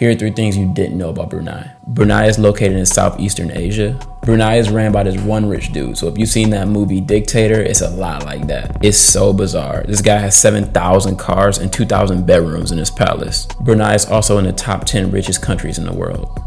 Here are three things you didn't know about Brunei. Brunei is located in southeastern Asia. Brunei is ran by this one rich dude. So if you've seen that movie Dictator, it's a lot like that. It's so bizarre. This guy has 7,000 cars and 2,000 bedrooms in his palace. Brunei is also in the top 10 richest countries in the world.